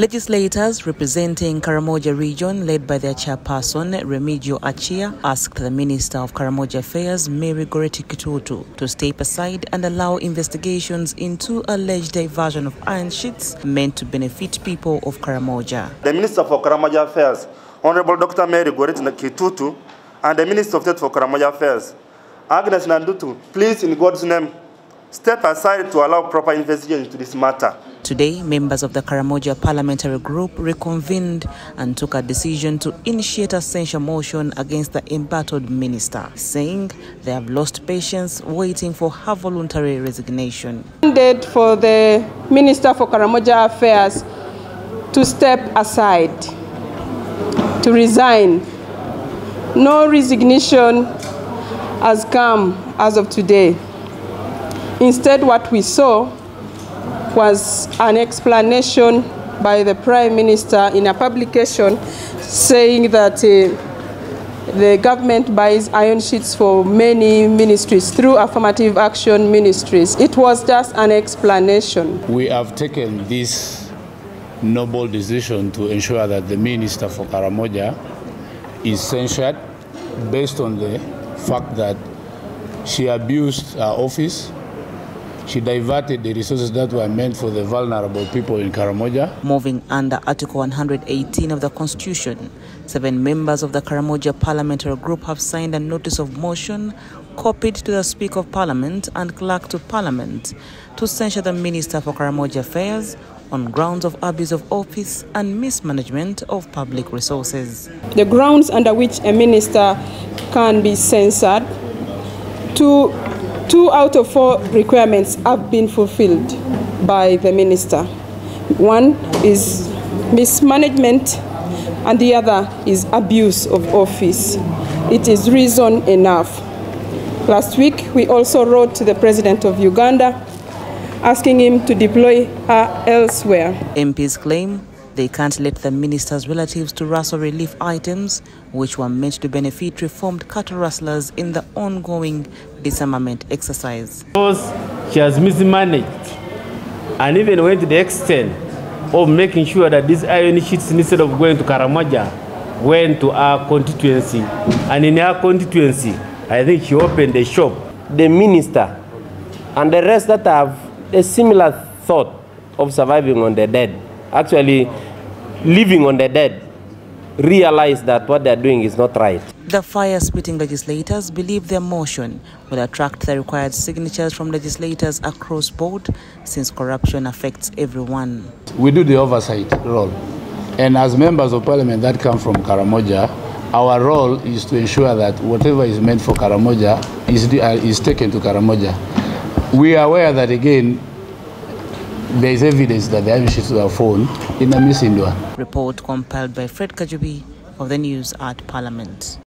Legislators representing Karamoja region, led by their chairperson Remigio Achia, asked the Minister of Karamoja Affairs, Mary Goretti Kitutu, to step aside and allow investigations into alleged diversion of iron sheets meant to benefit people of Karamoja. The Minister for Karamoja Affairs, Honorable Dr. Mary Goretti Kitutu, and the Minister of State for Karamoja Affairs, Agnes Nandutu, please, in God's name, step aside to allow proper investigation into this matter. Today, members of the Karamoja parliamentary group reconvened and took a decision to initiate a censure motion against the embattled minister, saying they have lost patience waiting for her voluntary resignation. Mandate for the Minister for Karamoja Affairs to step aside, to resign. No resignation has come as of today. Instead, what we saw was an explanation by the Prime Minister in a publication saying that uh, the government buys iron sheets for many ministries through affirmative action ministries. It was just an explanation. We have taken this noble decision to ensure that the Minister for Karamoja is censured based on the fact that she abused her office she diverted the resources that were meant for the vulnerable people in Karamoja. Moving under Article 118 of the Constitution, seven members of the Karamoja parliamentary group have signed a notice of motion copied to the Speaker of Parliament and Clerk to Parliament to censure the Minister for Karamoja Affairs on grounds of abuse of office and mismanagement of public resources. The grounds under which a minister can be censored to Two out of four requirements have been fulfilled by the minister. One is mismanagement, and the other is abuse of office. It is reason enough. Last week, we also wrote to the president of Uganda asking him to deploy her elsewhere. MPs claim they can't let the minister's relatives to rustle relief items which were meant to benefit reformed cattle rustlers in the ongoing disarmament exercise. Because she has mismanaged and even went to the extent of making sure that these iron sheets, instead of going to Karamoja, went to our constituency. And in our constituency, I think she opened a shop. The minister and the rest that have a similar thought of surviving on the dead actually living on the dead realize that what they're doing is not right. The fire-spitting legislators believe their motion will attract the required signatures from legislators across board since corruption affects everyone. We do the oversight role. And as members of parliament that come from Karamoja, our role is to ensure that whatever is meant for Karamoja is, uh, is taken to Karamoja. We are aware that, again, there is evidence that the Irish were found in a missing one. Report compiled by Fred Kajubi of the News at Parliament.